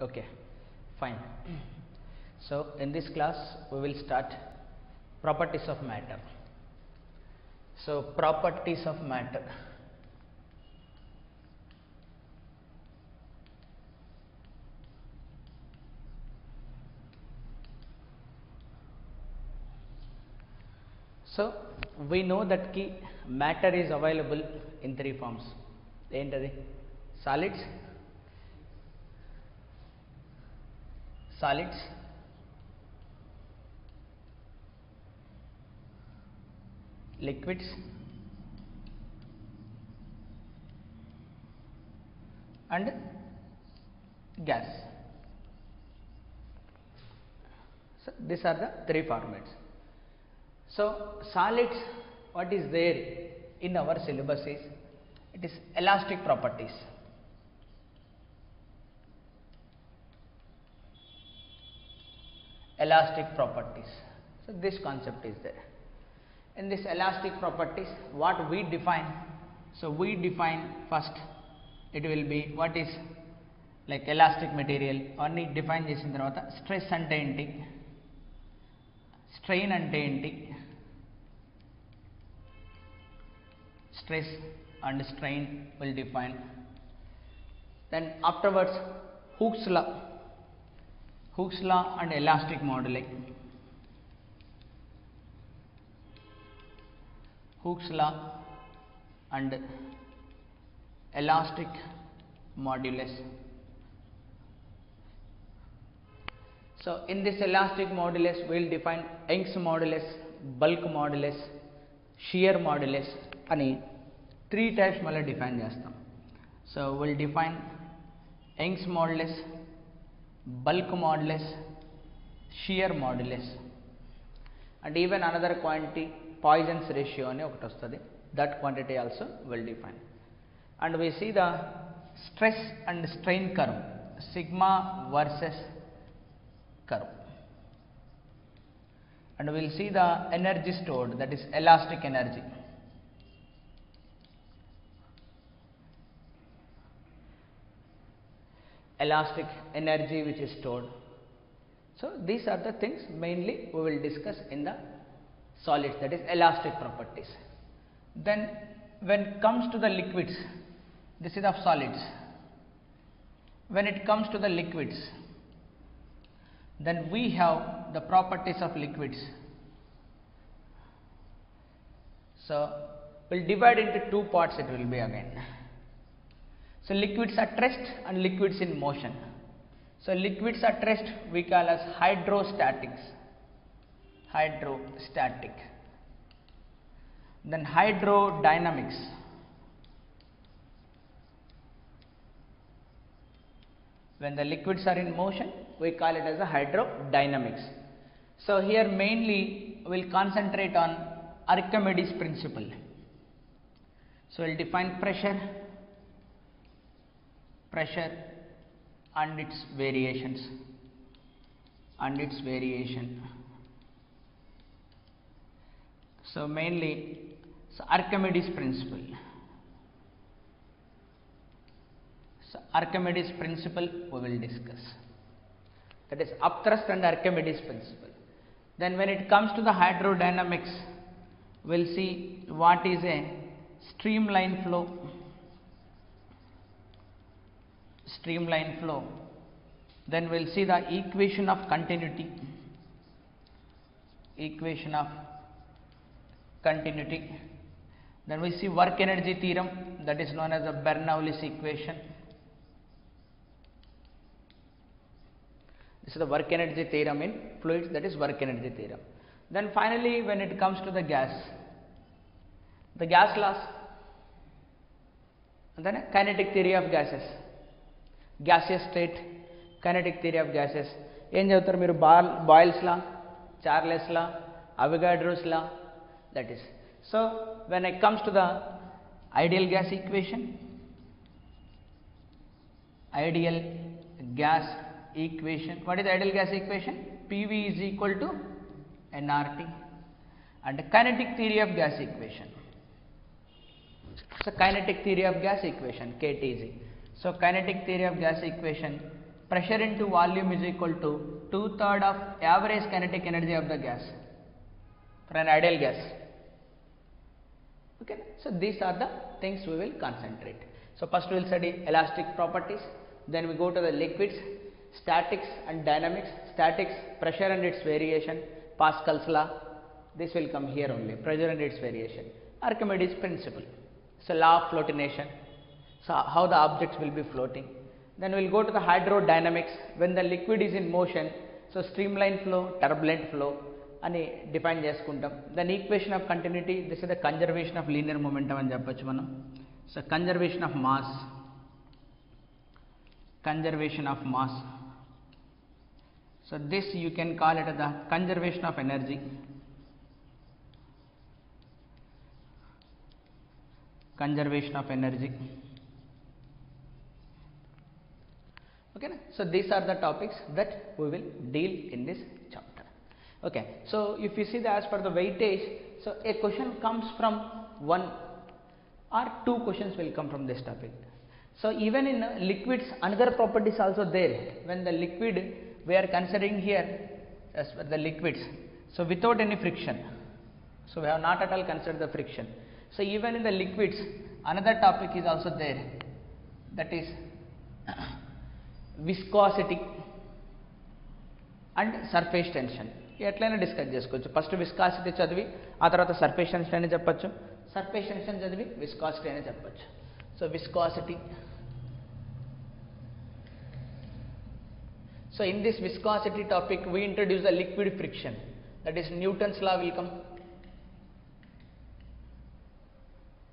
okay fine so in this class we will start properties of matter so properties of matter so we know that key matter is available in three forms ఏంటది solids solids. Liquids. And gas. So these are the three formats. So solids what is there in our syllabus is it is elastic properties. elastic properties so this concept is there in this elastic properties what we define so we define first it will be what is like elastic material అన్ని define చేసిన తర్వాత stress అంటే ఏంటి strain అంటే ఏంటి stress and strain will define then afterwards hooks law hooks law and elastic modelling hooks law and elastic modulus so in this elastic modulus we will define Young's modulus bulk modulus shear modulus అని three types మళ్ళీ define చేస్తాం so will define Young's modulus bulk modulus shear modulus and even another quantity poisons ratio అని ఒకటి వస్తుంది that quantity also will define and we see the stress and strain curve sigma versus curve and we will see the energy stored that is elastic Elastic energy which is stored. So these are the things mainly we will discuss in the solids that is elastic properties. Then when comes to the liquids this is of solids. When it comes to the liquids then we have the properties of liquids. So we'll divide into two parts it will be again so liquids at rest and liquids in motion. So liquids at rest we call as hydrostatics. Hydrostatic. Then hydrodynamics. When the liquids are in motion we call it as a hydrodynamics. So here mainly we'll concentrate on archimedes principle. So we'll define pressure pressure and its variations. And its variation. So mainly so archimedes principle. So archimedes principle we will discuss. That is upthrust and archimedes principle. Then when it comes to the hydrodynamics we'll see what is a streamline flow streamline flow then we'll see the equation of continuity. Equation of continuity. Then we see work energy theorem that is known as the Bernoulli's equation. This is the work energy theorem in fluids that is work energy theorem. Then finally when it comes to the gas the gas laws and then kinetic theory of gases gaseous state kinetic theory of gases ఏం చదువుతారు మీరు బాల్ Boyle's law Charles law అవిగాడ్రోస్ law that is so when it comes to the ideal gas equation ideal gas equation what is the ideal gas equation pv is equal to nrt and kinetic theory of gas equation so kinetic theory of gas equation ktg so kinetic theory of gas equation pressure into volume is equal to two third of average kinetic energy of the gas for an ideal gas. Okay? So these are the things we will concentrate. So first we will study elastic properties then we go to the liquids statics and dynamics. Statics pressure and its variation pascal's law. This will come here only pressure and its variation. Archimedes principle. So law of floatination so how the objects will be floating then we'll go to the hydrodynamics when the liquid is in motion so streamline flow turbulent flow అని define చేసుకుంటాం దాని equation of continuity this is the conservation of linear momentum అని చెప్పొచ్చు మనం so conservation of mass conservation of mass so this you can call it the conservation of energy conservation of energy okay so these are the topics that we will deal in this chapter. Okay so if you see the as per the weightage so a question comes from one or two questions will come from this topic. So even in liquids another properties also there. When the liquid we are considering here as per the liquids. So without any friction. So we have not at all considered the friction. So even in the liquids another topic is also there. That is viscosity and surface tension ఎట్లయినా discuss చేసుకోవచ్చు first viscosity చదివి ఆ తర్వాత surface tension అని చెప్పొచ్చు surface tension చదివి viscosity అని చెప్పొచ్చు so viscosity so in this viscosity topic we introduce the liquid friction that is Newton's law will come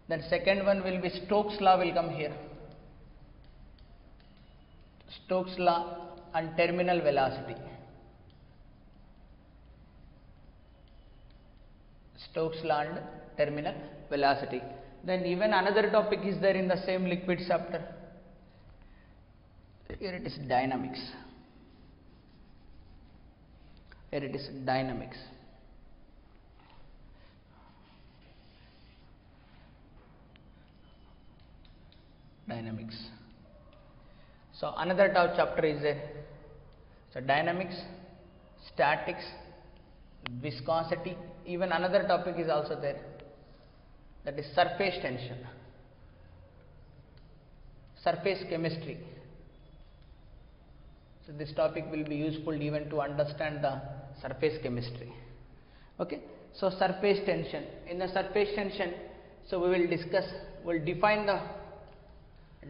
then second one will be Stokes law will come here Stokes law and terminal velocity. Stokes law and terminal velocity. Then even another topic is there in the same liquid chapter. Here it is dynamics. Here it is dynamics. Dynamics. So another top chapter is there. So dynamics, statics, viscosity. Even another topic is also there. That is surface tension, surface chemistry. So this topic will be useful even to understand the surface chemistry. Okay. So surface tension. In the surface tension, so we will discuss, we will define the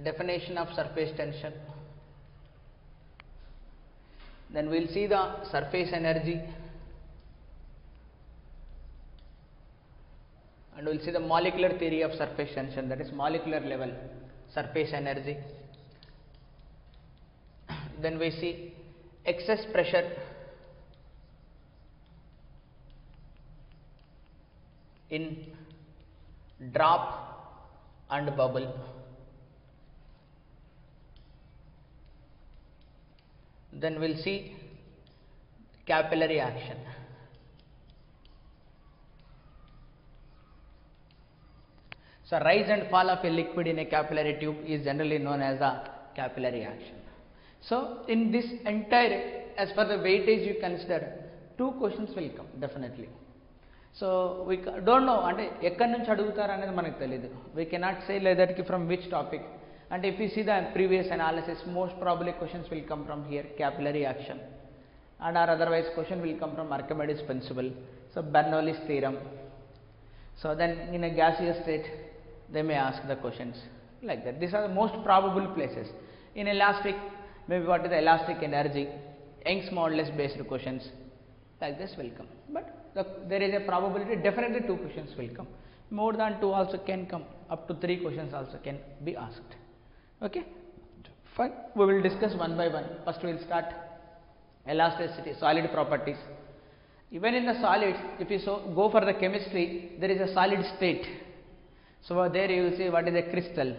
definition of surface tension then we will see the surface energy and we will see the molecular theory of surface tension that is molecular level surface energy. Then we see excess pressure. in drop and bubble then we'll see capillary action. So rise and fall of a liquid in a capillary tube is generally known as the capillary action. So in this entire, as per the weightage you consider, two questions will come definitely. So we don't know అంటే ఎక్కడి నుంచి అడుగుతారు అనేది మనకు తెలియదు we cannot say లేదర్కి from which topic and if you see the previous analysis most probably questions will come from here capillary action. And or otherwise question will come from Archimedes principle. So Bernoulli's theorem. So then in a gaseous state they may ask the questions like that. These are the most probable places. In elastic maybe what is the elastic energy? Young's modulus based questions. Like this will come. But the, there is a probability definitely two questions will come. More than two also can come. Up to three questions also can be asked okay fine we will discuss one by one first we will start elasticity solid properties even in the solids if you so go for the chemistry there is a solid state so there you will see what is a crystal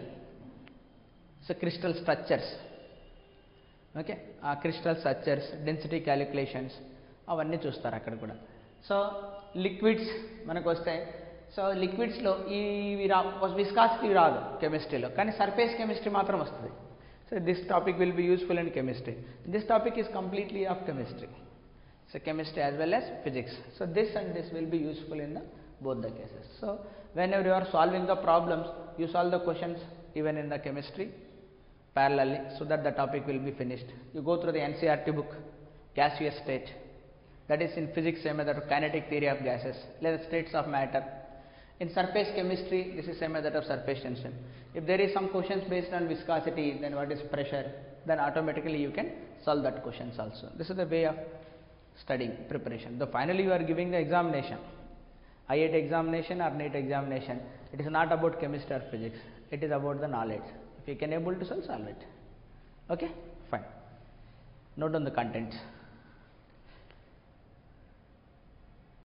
so crystal structures okay ఆ crystal structures density calculations అవన్నీ చూస్తారు అక్కడ కూడా so liquids మనకు వస్తాయి so liquids lo, was viscosity rather chemistry lo. Can surface chemistry matra So this topic will be useful in chemistry. This topic is completely of chemistry. So chemistry as well as physics. So this and this will be useful in the, both the cases. So whenever you are solving the problems, you solve the questions even in the chemistry parallelly so that the topic will be finished. You go through the NCERT book, gaseous state. That is in physics, same as kinetic theory of gases, like the states of matter. In surface chemistry, this is same method of surface tension. If there is some questions based on viscosity, then what is pressure, then automatically you can solve that questions also. This is the way of studying preparation. The finally you are giving the examination. IIT examination or NEET examination, it is not about chemistry or physics. It is about the knowledge. If you can able to solve, solve it. Okay, fine. Note on the contents.